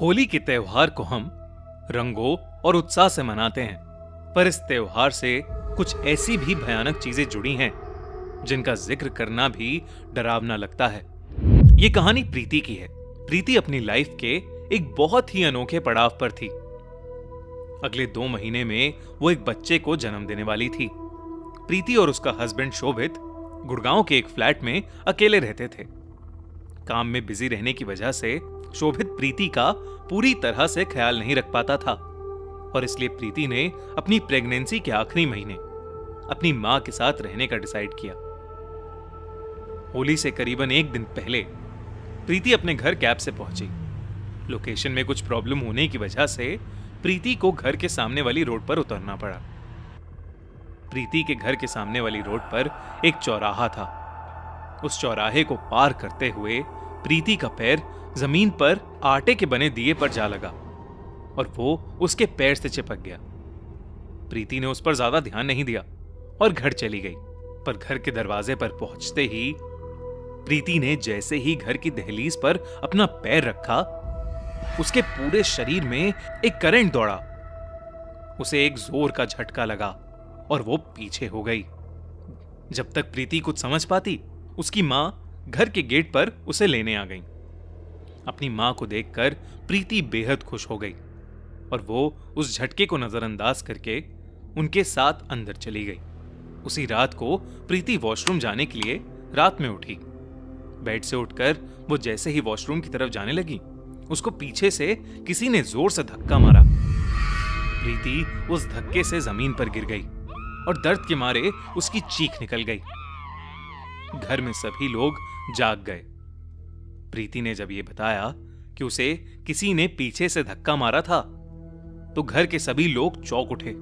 होली के त्योहार को हम रंगों और उत्साह से मनाते हैं। पर इस त्योहार से कुछ ऐसी भी भयानक चीज़ें जुड़ी हैं, जिनका ज़िक्र करना भी डरावना लगता है। ये कहानी प्रीति की है। प्रीति अपनी लाइफ के एक बहुत ही अनोखे पड़ाव पर थी। अगले दो महीने में वो एक बच्चे को जन्म देने वाली थी। प्रीति और उसका हस्बैंड शोभित गुड़गांव के एक फ्लैट में अकेले रहते थे। काम में बिज़ी रहने की वजह से शोभित प्रीति का पूरी तरह से ख्याल नहीं रख पाता था। और इसलिए प्रीति ने अपनी प्रेगनेंसी के आखिरी महीने अपनी माँ के साथ रहने का डिसाइड किया। होली से करीबन एक दिन पहले प्रीति अपने घर कैब से पहुँची। लोकेशन में कुछ प्रॉब्लम होने की वजह से प्रीति को घर के सामने वाली रोड पर उतरना पड़ा। प्रीति के घर के सामने वाली रोड पर एक चौराहा था। उस चौराहे को पार करते हुए प्रीति का पैर ज़मीन पर आटे के बने दिए पर जा लगा और वो उसके पैर से चिपक गया। प्रीति ने उस पर ज़्यादा ध्यान नहीं दिया और घर चली गई, पर घर के दरवाजे पर पहुँचते ही प्रीति ने जैसे ही घर की दहलीज पर अपना पैर रखा, उसके पूरे शरीर में एक करंट दौड़ा। उसे एक ज़ोर का झटका लगा और वो पीछे हो गई। जब तक प्रीति कुछ समझ पाती, उसकी माँ घर के गेट पर उसे लेने आ गई। अपनी माँ को देखकर प्रीति बेहद खुश हो गई और वो उस झटके को नजरअंदाज करके उनके साथ अंदर चली गई। उसी रात को प्रीति वॉशरूम जाने के लिए रात में उठी। बेड से उठकर वो जैसे ही वॉशरूम की तरफ़ जाने लगी, उसको पीछे से किसी ने ज़ोर से धक्का मारा। प्रीति उस धक्के से ज़मीन पर गिर गई और दर्द के मारे उसकी चीख निकल गई। घर में सभी लोग जाग गए। प्रीति ने जब यह बताया कि उसे किसी ने पीछे से धक्का मारा था तो घर के सभी लोग चौक उठे।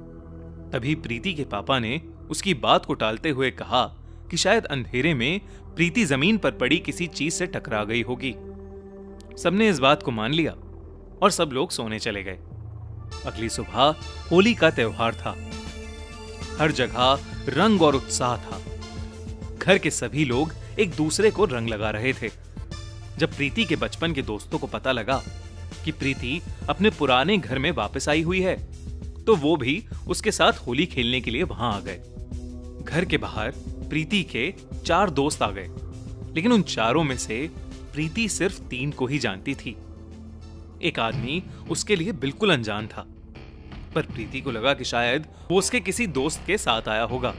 तभी प्रीति के पापा ने उसकी बात को टालते हुए कहा कि शायद अंधेरे में प्रीति ज़मीन पर पड़ी किसी चीज़ से टकरा गई होगी। सबने इस बात को मान लिया और सब लोग सोने चले गए। अगली सुबह होली का त्योहार था। हर जगह रंग और उत्साह था। घर के सभी लोग एक दूसरे को रंग लगा रहे थे। जब प्रीति के बचपन के दोस्तों को पता लगा कि प्रीति अपने पुराने घर में वापस आई हुई है तो वो भी उसके साथ होली खेलने के लिए वहाँ आ गए। घर के बाहर प्रीति के चार दोस्त आ गए, लेकिन उन चारों में से प्रीति सिर्फ़ तीन को ही जानती थी। एक आदमी उसके लिए बिल्कुल अनजान था, पर प्रीति को लगा कि शायद वो उसके किसी दोस्त के साथ आया होगा।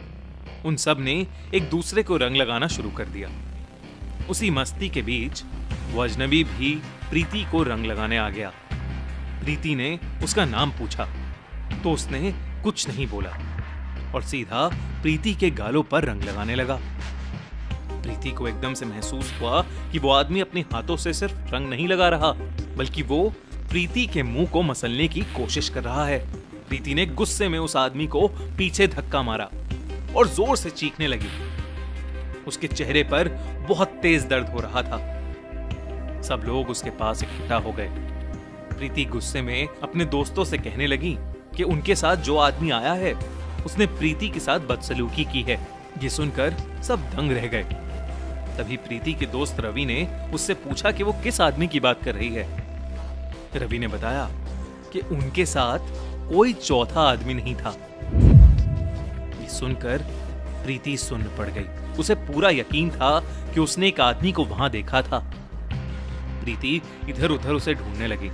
उन सबने एक दूसरे को रंग लगाना शुरू कर दिया। उसी मस्ती के बीच वो अजनबी भी प्रीति को रंग लगाने आ गया। प्रीति ने उसका नाम पूछा तो उसने कुछ नहीं बोला और सीधा प्रीति के गालों पर रंग लगाने लगा। प्रीति को एकदम से महसूस हुआ कि वो आदमी अपने हाथों से सिर्फ़ रंग नहीं लगा रहा, बल्कि वो प्रीति के मुँह को मसलने की कोशिश कर रहा है। प्रीति ने गुस्से में उस आदमी को पीछे धक्का मारा और ज़ोर से चीखने लगी। उसके चेहरे पर बहुत तेज दर्द हो रहा था। सब लोग उसके पास इकट्ठा हो गए। प्रीति गुस्से में अपने दोस्तों से कहने लगी कि उनके साथ जो आदमी आया है, उसने प्रीति के साथ बदसलूकी की है। ये सुनकर सब दंग रह गए। तभी प्रीति के दोस्त रवि ने उससे पूछा कि वो किस आदमी की बात कर रही है। रवि ने बताया कि उनके साथ कोई चौथा आदमी नहीं था। ये सुनकर प्रीति सुन पड़ गई। उसे पूरा यकीन था कि उसने एक आदमी को वहाँ देखा था। प्रीति इधर उधर उसे ढूँढने लगी,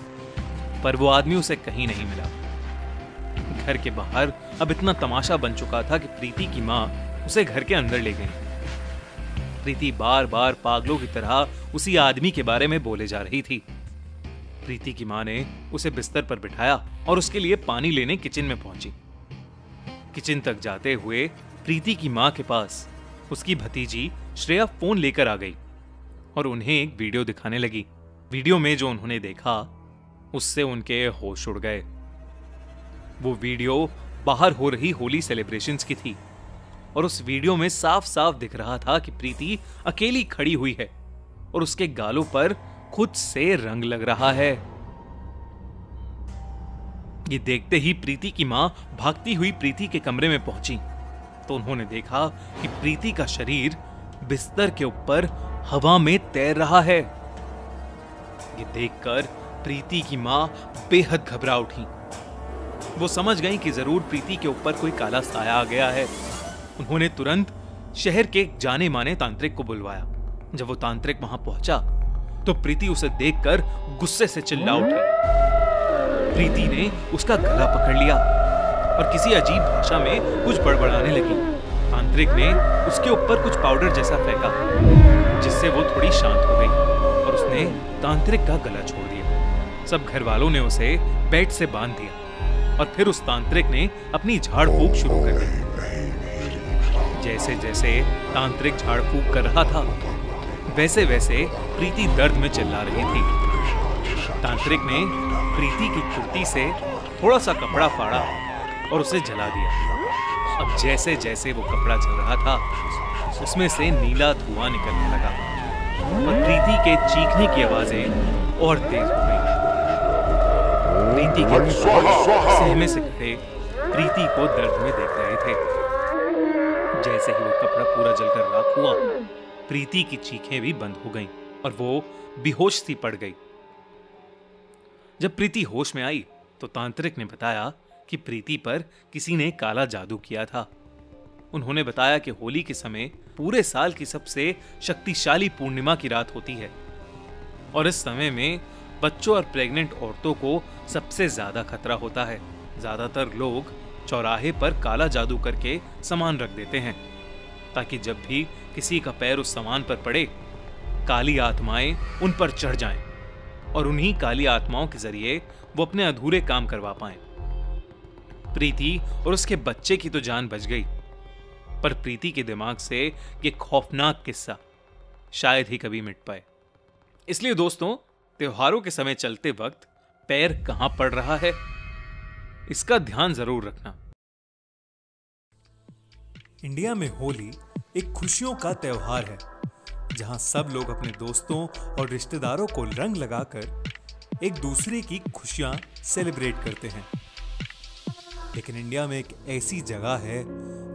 पर वो आदमी उसे कहीं नहीं मिला। घर के बाहर अब इतना तमाशा बन चुका था कि प्रीति की माँ उसे घर के अंदर ले गई। प्रीति बार बार पागलों की तरह उसी आदमी के बारे में बोले जा रही थी। प्रीति की माँ ने उसे बिस्तर पर बिठाया और उसके लिए पानी लेने किचन में पहुँची। किचन तक जाते हुए प्रीति की माँ के पास उसकी भतीजी श्रेया फ़ोन लेकर आ गई और उन्हें एक वीडियो दिखाने लगी। वीडियो में जो उन्होंने देखा, उससे उनके होश उड़ गए। वो वीडियो बाहर हो रही होली सेलिब्रेशंस की थी और उस वीडियो में साफ़ साफ़ दिख रहा था कि प्रीति अकेली खड़ी हुई है और उसके गालों पर खुद से रंग लग रहा है। ये देखते ही प्रीति की माँ भागती हुई प्रीति के कमरे में पहुँची तो उन्होंने देखा कि प्रीति का शरीर बिस्तर के ऊपर हवा में तैर रहा है। ये देखकर प्रीति की माँ बेहद घबरा उठी। वो समझ गई कि ज़रूर प्रीति के ऊपर कोई काला साया आ गया है। उन्होंने तुरंत शहर के एक जाने माने तांत्रिक को बुलवाया। जब वो तांत्रिक वहाँ पहुँचा तो प्रीति उसे देखकर गुस्से से चिल्ला उठी। प्रीति ने उसका गला पकड़ लिया और किसी अजीब भाषा में कुछ बड़बड़ाने लगी। तांत्रिक ने उसके ऊपर कुछ पाउडर जैसा फेंका, जिससे वो थोड़ी शांत हो गई। उसने तांत्रिक का गला छोड़ दिया। सब घर वालों ने उसे बेड से बाँध दिया और फिर उस तांत्रिक ने अपनी झाड़ फूक शुरू कर दी। जैसे जैसे तांत्रिक झाड़ फूक कर रहा था वैसे वैसे प्रीति दर्द में चिल्ला रही थी। तांत्रिक ने प्रीति की कुर्ती से थोड़ा सा कपड़ा फाड़ा और उसे जला दिया। अब जैसे जैसे वो कपड़ा जल रहा था, उसमें से नीला धुआँ निकलने लगा। और प्रीति के चीखने की आवाज़ें और तेज हो गई। प्रीति के सहमे से खड़े प्रीति को दर्द में देख रहे थे। जैसे ही वो कपड़ा पूरा जलकर राख हुआ प्रीति की चीखें भी बंद हो गईं और वो बेहोश सी पड़ गई। जब प्रीति होश में आई तो तांत्रिक ने बताया कि प्रीति पर किसी ने काला जादू किया था। उन्होंने बताया कि होली के समय पूरे साल की सबसे शक्तिशाली पूर्णिमा की रात होती है। और इस समय में बच्चों और प्रेग्नेंट औरतों को सबसे ज़्यादा खतरा होता है। ज़्यादातर लोग चौराहे पर काला जादू करके सामान रख देते हैं, ताकि जब भी किसी का पैर उस सामान पर पड़े, काली आत्माएँ उन पर चढ़ जाएँ और उन्हीं काली आत्माओं के ज़रिए वो अपने अधूरे काम करवा पाए। प्रीति और उसके बच्चे की तो जान बच गई। पर प्रीति के दिमाग से ये खौफनाक किस्सा शायद ही कभी मिट पाए। इसलिए दोस्तों, त्योहारों के समय चलते वक्त पैर कहाँ पड़ रहा है, इसका ध्यान ज़रूर रखना। इंडिया में होली एक खुशियों का त्यौहार है, जहाँ सब लोग अपने दोस्तों और रिश्तेदारों को रंग लगाकर एक दूसरे की खुशियाँ सेलिब्रेट करते हैं। लेकिन इंडिया में एक ऐसी जगह है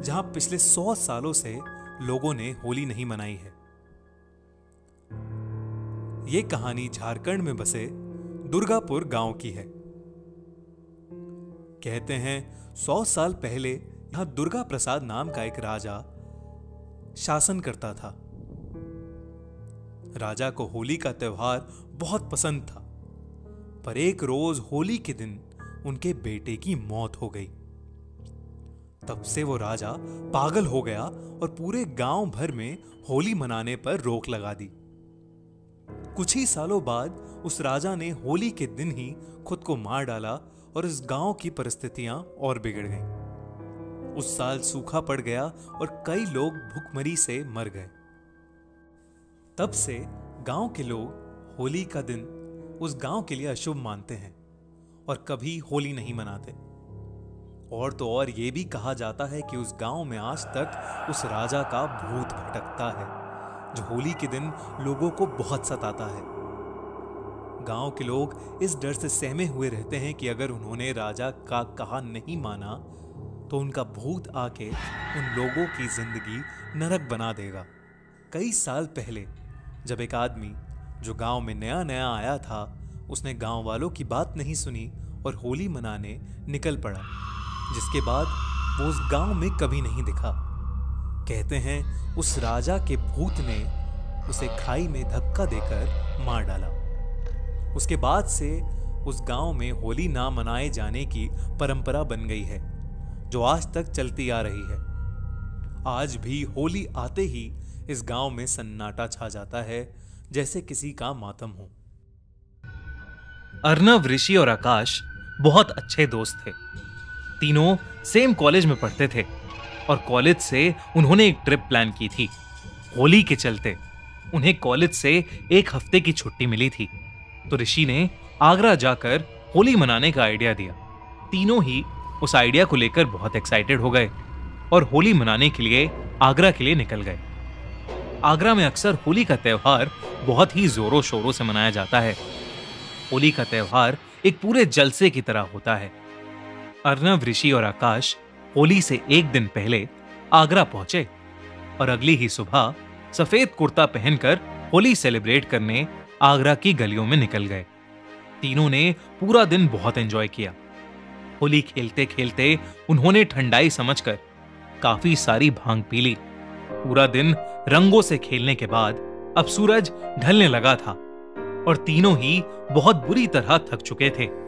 जहाँ पिछले सौ सालों से लोगों ने होली नहीं मनाई है। ये कहानी झारखंड में बसे दुर्गापुर गाँव की है। कहते हैं, सौ साल पहले यहाँ दुर्गा प्रसाद नाम का एक राजा शासन करता था। राजा को होली का त्योहार बहुत पसंद था, पर एक रोज होली के दिन उनके बेटे की मौत हो गई। तब से वो राजा पागल हो गया और पूरे गाँव भर में होली मनाने पर रोक लगा दी। कुछ ही सालों बाद उस राजा ने होली के दिन ही खुद को मार डाला और इस गाँव की परिस्थितियाँ और बिगड़ गईं। उस साल सूखा पड़ गया और कई लोग भूखमरी से मर गए। तब से गाँव के लोग होली का दिन उस गाँव के लिए अशुभ मानते हैं और कभी होली नहीं मनाते। और तो और ये भी कहा जाता है कि उस गाँव में आज तक उस राजा का भूत भटकता है, जो होली के दिन लोगों को बहुत सताता है। गाँव के लोग इस डर से सहमे हुए रहते हैं कि अगर उन्होंने राजा का कहा नहीं माना तो उनका भूत आके उन लोगों की ज़िंदगी नरक बना देगा। कई साल पहले, जब एक आदमी, जो गाँव में नया नया आया था, उसने गाँव वालों की बात नहीं सुनी और होली मनाने निकल पड़ा। जिसके बाद वो उस गाँव में कभी नहीं दिखा। कहते हैं, उस राजा के भूत ने उसे खाई में धक्का देकर मार डाला। उसके बाद से उस गाँव में होली ना मनाए जाने की परंपरा बन गई है, जो आज तक चलती आ रही है। आज भी होली आते ही इस गाँव में सन्नाटा छा जाता है, जैसे किसी का मातम हो। अर्नव ऋषि और आकाश बहुत अच्छे दोस्त थे। तीनों सेम कॉलेज में पढ़ते थे और कॉलेज से उन्होंने एक ट्रिप प्लान की थी, होली के चलते। उन्हें कॉलेज से एक हफ़्ते की छुट्टी मिली थी। तो ऋषि ने आगरा जाकर होली मनाने का आइडिया दिया। तीनों ही उस आइडिया को लेकर बहुत एक्साइटेड हो गए और होली मनाने के लिए आगरा के लिए निकल गए। आगरा में अक्सर होली का त्यौहार बहुत ही जोरों शोरों से मनाया जाता है। होली का त्यौहार एक पूरे जलसे की तरह होता है। अर्नव ऋषि और आकाश होली से एक दिन पहले आगरा पहुँचे और अगली ही सुबह सफ़ेद कुर्ता पहनकर होली सेलिब्रेट करने आगरा की गलियों में निकल गए। तीनों ने पूरा दिन बहुत एंजॉय किया। होली खेलते खेलते उन्होंने ठंडाई समझकर काफ़ी सारी भाँग पी ली। पूरा दिन रंगों से खेलने के बाद अब सूरज ढलने लगा था और तीनों ही बहुत बुरी तरह थक चुके थे।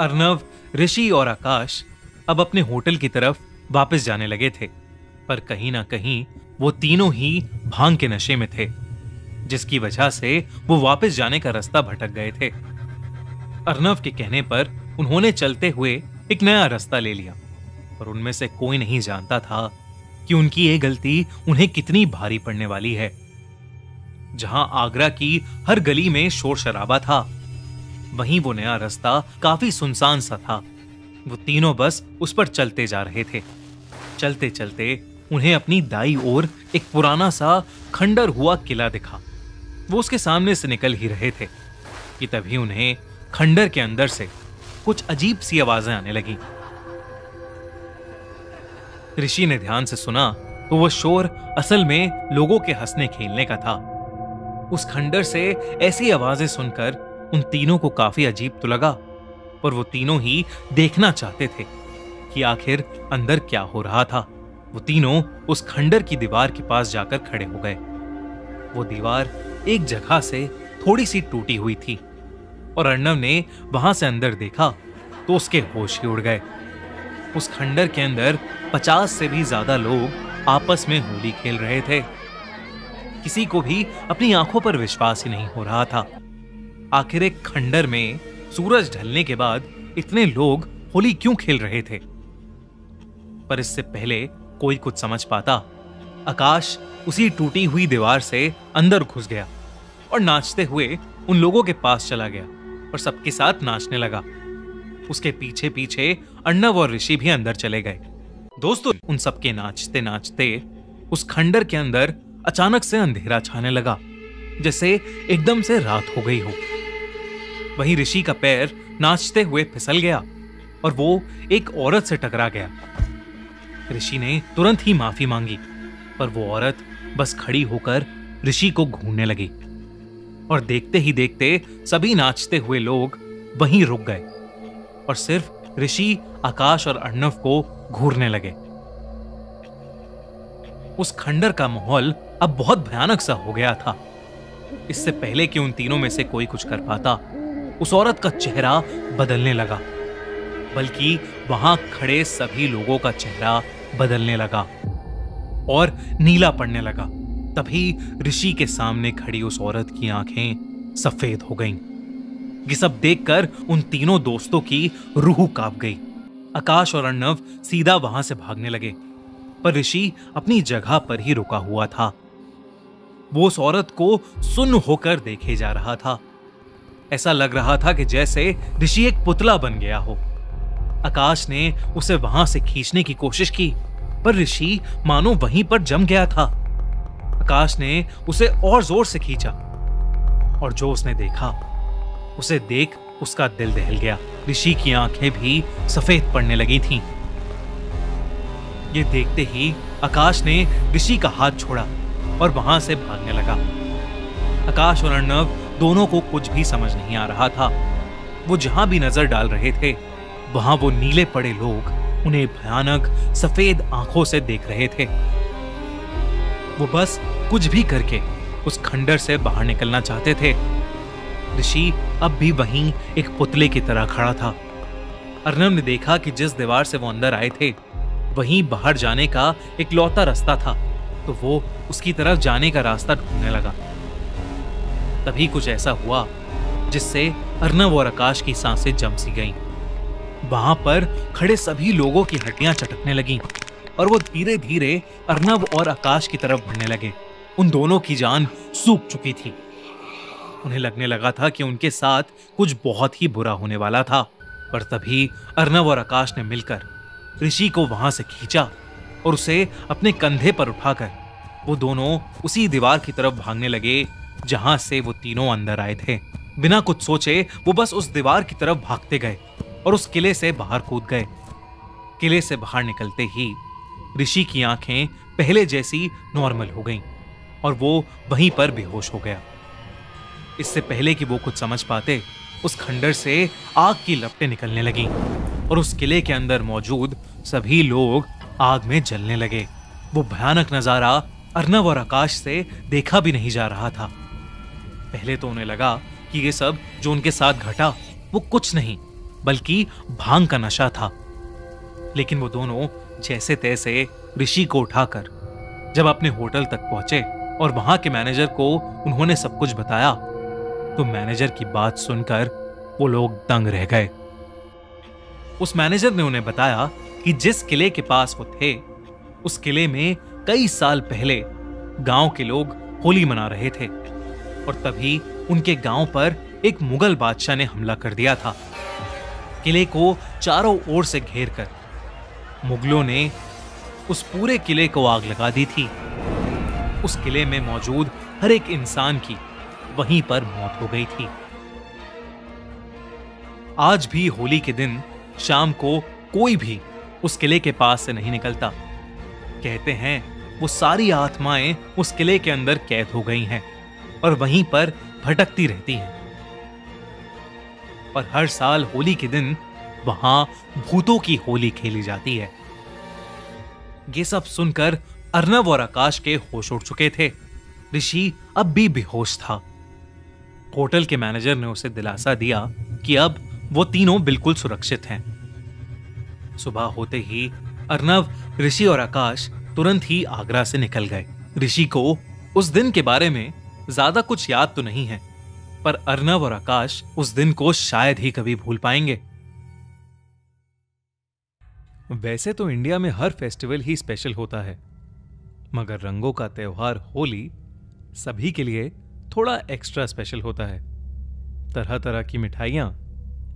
अर्नव, ऋषि और आकाश अब अपने होटल की तरफ़ वापस जाने लगे थे। पर कहीं ना कहीं वो तीनों ही भाँग के नशे में थे, जिसकी वजह से वो वापस जाने का रास्ता भटक गए थे। अर्नव के कहने पर उन्होंने चलते हुए एक नया रास्ता ले लिया पर उनमें से कोई नहीं जानता था कि उनकी ये गलती उन्हें कितनी भारी पड़ने वाली है। जहाँ आगरा की हर गली में शोर शराबा था वहीं वो नया रास्ता काफ़ी सुनसान सा था। वो तीनों बस उस पर चलते जा रहे थे। चलते चलते उन्हें अपनी दाई ओर एक पुराना सा खंडर हुआ किला दिखा। वो उसके सामने से निकल ही रहे थे कि तभी उन्हें खंडर के अंदर से कुछ अजीब सी आवाज़ें आने लगी। ऋषि ने ध्यान से सुना तो वह शोर असल में लोगों के हंसने खेलने का था। उस खंडर से ऐसी आवाज़ें सुनकर उन तीनों को काफ़ी अजीब तो लगा, पर वो तीनों ही देखना चाहते थे कि आखिर अंदर क्या हो रहा था। वो तीनों उस खंडर की दीवार के पास जाकर खड़े हो गए। वो दीवार एक जगह से थोड़ी सी टूटी हुई थी, और अर्णव ने वहाँ से अंदर देखा तो उसके होश ही उड़ गए। उस खंडर के अंदर पचास से भी ज़्यादा लोग आपस में होली खेल रहे थे। किसी को भी अपनी आँखों पर विश्वास ही नहीं हो रहा था। आखिर एक खंडर में सूरज ढलने के बाद इतने लोग होली क्यों खेल रहे थे? पर इससे पहले कोई कुछ समझ पाता। आकाश उसी टूटी हुई दीवार से अंदर घुस गया और नाचते हुए उन लोगों के पास चला गया और सबके साथ नाचने लगा। उसके पीछे पीछे अर्णव और ऋषि भी अंदर चले गए। दोस्तों, उन सबके नाचते नाचते उस खंडर के अंदर अचानक से अंधेरा छाने लगा जैसे एकदम से रात हो गई हो। वहीं ऋषि का पैर नाचते हुए फिसल गया और वो एक औरत से टकरा गया। ऋषि ने तुरंत ही माफ़ी मांगी, पर वो औरत बस खड़ी होकर ऋषि को घूरने लगी और देखते ही देखते सभी नाचते हुए लोग वहीं रुक गए और सिर्फ़ ऋषि, आकाश और अर्णव को घूरने लगे। उस खंडर का माहौल अब बहुत भयानक सा हो गया था। इससे पहले कि उन तीनों में से कोई कुछ कर पाता उस औरत का चेहरा बदलने लगा, बल्कि वहाँ खड़े सभी लोगों का चेहरा बदलने लगा और नीला पड़ने लगा। तभी ऋषि के सामने खड़ी उस औरत की आँखें सफ़ेद हो गईं। ये सब देखकर उन तीनों दोस्तों की रूह काँप गई। आकाश और अर्णव सीधा वहाँ से भागने लगे, पर ऋषि अपनी जगह पर ही रुका हुआ था। वो उस औरत को सुन होकर देखे जा रहा था। ऐसा लग रहा था कि जैसे ऋषि एक पुतला बन गया हो। आकाश ने उसे वहाँ से खींचने की कोशिश की, पर ऋषि, मानो वहीं पर जम गया था। आकाश ने उसे और ज़ोर से खींचा, और जो उसने देखा, उसे देख उसका दिल दहल गया। ऋषि की आँखें भी सफ़ेद पड़ने लगी थीं। ये देखते ही आकाश ने ऋषि का हाथ छोड़ा, और वहाँ से भागने लगा। आकाश और अर्णव दोनों को कुछ भी समझ नहीं आ रहा था। वो जहाँ भी नज़र डाल रहे थे, वहाँ वो नीले पड़े लोग उन्हें भयानक सफ़ेद आँखों से देख रहे थे। वो बस कुछ भी करके उस खंडर से बाहर निकलना चाहते थे। ऋषि अब भी वहीं एक पुतले की तरह खड़ा था। अर्नब ने देखा कि जिस दीवार से वो अंदर आए थे, वहीं बाहर जाने का एक लौता रास्ता था तो वो उसकी तरफ़ जाने का रास्ता ढूँढने लगा। तभी कुछ ऐसा हुआ, जिससे अर्नब और आकाश की साँसें जम सी गईं। वहाँ पर खड़े सभी लोगों की हड्डियाँ चटकने लगीं और वो धीरे धीरे अर्नब और आकाश की तरफ़ बढ़ने लगे उन दोनों की जान सूख चुकी थी उन्हें लगने लगा था कि उनके साथ कुछ बहुत ही बुरा होने वाला था, पर तभी अर्नब और आकाश ने मिलकर ऋषि को वहाँ से खींचा और उसे अपने कंधे पर उठाकर वो दोनों उसी दीवार की तरफ़ भागने लगे जहाँ से वो तीनों अंदर आए थे। बिना कुछ सोचे, वो बस उस दीवार की तरफ़ भागते गए और उस किले से बाहर कूद गए। किले से बाहर निकलते ही ऋषि की आँखें पहले जैसी नॉर्मल हो गईं और वो वहीं पर बेहोश हो गया। इससे पहले कि वो कुछ समझ पाते, उस खंडर से आग की लपटें निकलने लगी और उस किले के अंदर मौजूद सभी लोग आग में जलने लगे। वो भयानक नज़ारा अर्नव और आकाश से देखा भी नहीं जा रहा था। पहले तो उन्हें लगा कि ये सब जो उनके साथ घटा, वो कुछ नहीं, बल्कि भाँग का नशा था। लेकिन वो दोनों जैसे तैसे ऋषि को उठाकर, जब अपने होटल तक पहुँचे और वहाँ के मैनेजर को उन्होंने सब कुछ बताया तो मैनेजर की बात सुनकर वो लोग दंग रह गए। उस मैनेजर ने उन्हें बताया कि जिस किले के पास वो थे, उस किले में कई साल पहले गाँव के लोग होली मना रहे थे। और तभी उनके गाँव पर एक मुगल बादशाह ने हमला कर दिया था। किले को चारों ओर से घेर कर मुगलों ने उस पूरे किले को आग लगा दी थी। उस किले में मौजूद हर एक इंसान की वहीं पर मौत हो गई थी। आज भी होली के दिन शाम को कोई भी उस किले के पास से नहीं निकलता। कहते हैं, वो सारी आत्माएँ उस किले के अंदर कैद हो गई हैं। और वहीं पर भटकती रहती है। और हर साल होली के दिन वहाँ भूतों की होली खेली जाती है। ये सब सुनकर अर्नव और आकाश के होश उड़ चुके थे। ऋषि अब भी बेहोश था। होटल के मैनेजर ने उसे दिलासा दिया कि अब वो तीनों बिल्कुल सुरक्षित हैं। सुबह होते ही अर्नव ऋषि और आकाश तुरंत ही आगरा से निकल गए। ऋषि को उस दिन के बारे में ज़्यादा कुछ याद तो नहीं है, पर अर्नव और आकाश उस दिन को शायद ही कभी भूल पाएँगे। वैसे तो इंडिया में हर फेस्टिवल ही स्पेशल होता है, मगर रंगों का त्योहार होली सभी के लिए थोड़ा एक्स्ट्रा स्पेशल होता है। तरह तरह की मिठाइयाँ,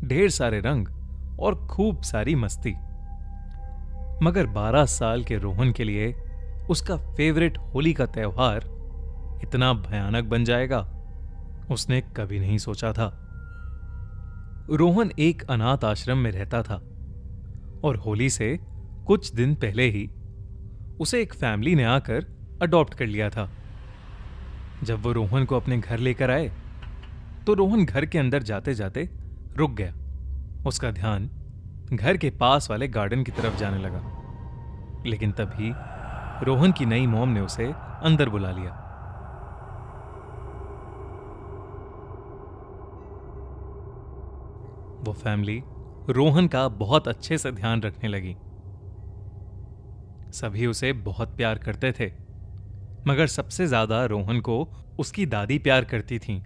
ढेर सारे रंग और खूब सारी मस्ती। मगर 12 साल के रोहन के लिए उसका फेवरेट होली का त्योहार इतना भयानक बन जाएगा, उसने कभी नहीं सोचा था। रोहन एक अनाथ आश्रम में रहता था और होली से कुछ दिन पहले ही उसे एक फैमिली ने आकर अडॉप्ट कर लिया था। जब वो रोहन को अपने घर लेकर आए तो रोहन घर के अंदर जाते जाते रुक गया। उसका ध्यान घर के पास वाले गार्डन की तरफ़ जाने लगा, लेकिन तभी रोहन की नई मोम ने उसे अंदर बुला लिया। वो फैमिली रोहन का बहुत अच्छे से ध्यान रखने लगी। सभी उसे बहुत प्यार करते थे, मगर सबसे ज़्यादा रोहन को उसकी दादी प्यार करती थी।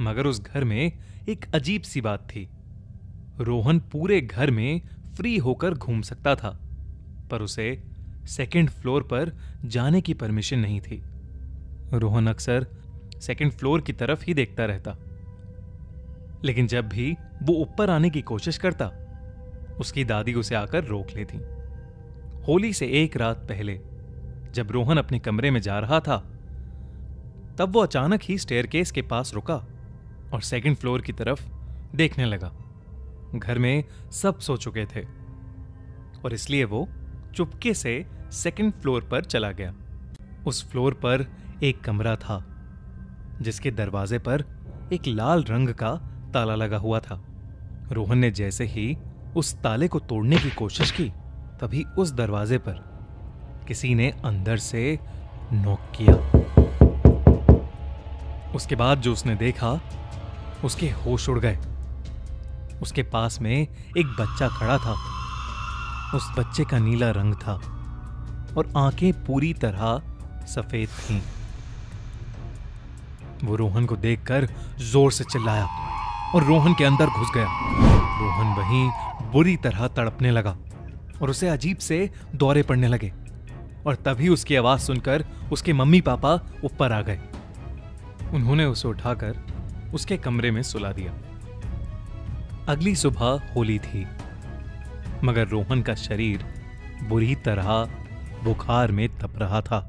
मगर उस घर में एक अजीब सी बात थी। रोहन पूरे घर में फ्री होकर घूम सकता था, पर उसे सेकंड फ्लोर पर जाने की परमिशन नहीं थी। रोहन अक्सर सेकंड फ्लोर की तरफ़ ही देखता रहता। लेकिन जब भी वो ऊपर आने की कोशिश करता, उसकी दादी उसे आकर रोक लेती। होली से एक रात पहले, जब रोहन अपने कमरे में जा रहा था, तब वो अचानक ही स्टेयरकेस के पास रुका और सेकंड फ्लोर की तरफ़ देखने लगा। घर में सब सो चुके थे और इसलिए वो चुपके से सेकंड फ्लोर पर चला गया। उस फ्लोर पर एक कमरा था, जिसके दरवाजे पर एक लाल रंग का ताला लगा हुआ था। रोहन ने जैसे ही उस ताले को तोड़ने की कोशिश की, तभी उस दरवाजे पर किसी ने अंदर से नॉक किया। उसके बाद जो उसने देखा, उसके होश उड़ गए। उसके पास में एक बच्चा खड़ा था। उस बच्चे का नीला रंग था और आँखें पूरी तरह सफ़ेद थीं। वो रोहन को देखकर ज़ोर से चिल्लाया। और रोहन के अंदर घुस गया। रोहन वहीं बुरी तरह तड़पने लगा और उसे अजीब से दौरे पड़ने लगे और तभी उसकी आवाज़ सुनकर उसके मम्मी पापा ऊपर आ गए। उन्होंने उसे उठाकर उसके कमरे में सुला दिया। अगली सुबह होली थी, मगर रोहन का शरीर बुरी तरह बुखार में तप रहा था।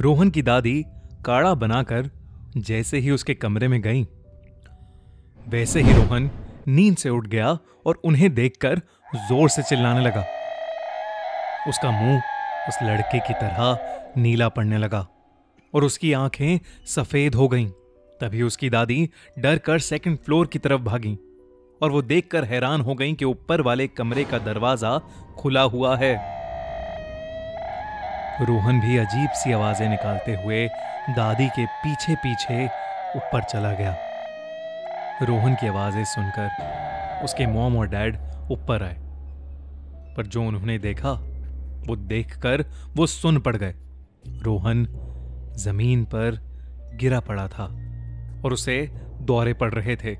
रोहन की दादी काढ़ा बनाकर जैसे ही उसके कमरे में गई, वैसे ही रोहन नींद से उठ गया और उन्हें देखकर ज़ोर से चिल्लाने लगा। उसका मुँह उस लड़के की तरह नीला पड़ने लगा और उसकी आँखें सफ़ेद हो गईं। तभी उसकी दादी डर कर सेकेंड फ्लोर की तरफ़ भागी और वो देखकर हैरान हो गई कि ऊपर वाले कमरे का दरवाज़ा खुला हुआ है। रोहन भी अजीब सी आवाज़ें निकालते हुए दादी के पीछे पीछे ऊपर चला गया। रोहन की आवाज़ें सुनकर उसके मॉम और डैड ऊपर आए। पर जो उन्होंने देखा, वो देखकर वो सुन पड़ गए। रोहन ज़मीन पर गिरा पड़ा था और उसे दौरे पड़ रहे थे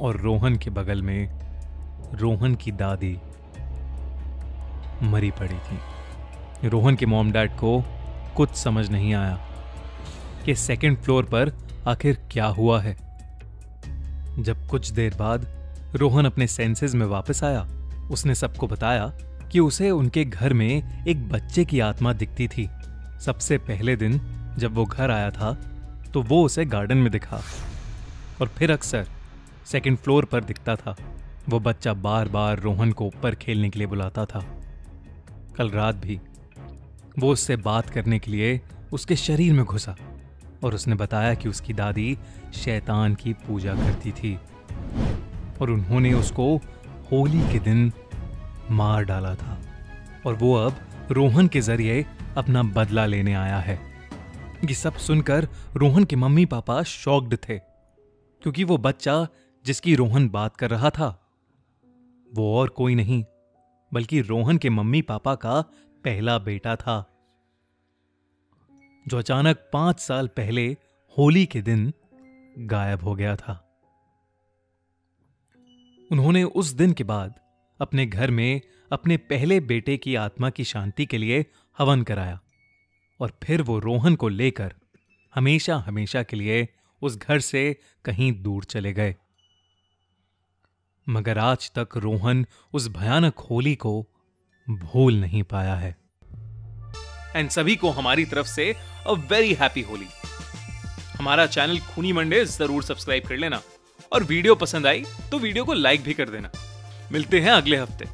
और रोहन के बगल में रोहन की दादी मरी पड़ी थी। रोहन के मॉम डैड को कुछ समझ नहीं आया कि सेकंड फ्लोर पर आखिर क्या हुआ है। जब कुछ देर बाद रोहन अपने सेंसेस में वापस आया, उसने सबको बताया कि उसे उनके घर में एक बच्चे की आत्मा दिखती थी। सबसे पहले दिन जब वो घर आया था तो वो उसे गार्डन में दिखा और फिर अक्सर सेकंड फ्लोर पर दिखता था। वो बच्चा बार बार रोहन को ऊपर खेलने के लिए बुलाता था। कल रात भी वो उससे बात करने के लिए उसके शरीर में घुसा और उसने बताया कि उसकी दादी शैतान की पूजा करती थी और उन्होंने उसको होली के दिन मार डाला था और वो अब रोहन के ज़रिए अपना बदला लेने आया है। ये सब सुनकर रोहन के मम्मी पापा शॉक्ड थे, क्योंकि वो बच्चा जिसकी रोहन बात कर रहा था, वो और कोई नहीं, बल्कि रोहन के मम्मी पापा का पहला बेटा था। जो अचानक पाँच साल पहले होली के दिन गायब हो गया था। उन्होंने उस दिन के बाद अपने घर में अपने पहले बेटे की आत्मा की शांति के लिए हवन कराया और फिर वो रोहन को लेकर हमेशा हमेशा के लिए उस घर से कहीं दूर चले गए। मगर आज तक रोहन उस भयानक होली को भूल नहीं पाया है। एंड सभी को हमारी तरफ़ से अ वेरी हैप्पी होली। हमारा चैनल खूनी मंडे ज़रूर सब्सक्राइब कर लेना। और वीडियो पसंद आई तो वीडियो को लाइक भी कर देना। मिलते हैं अगले हफ़्ते।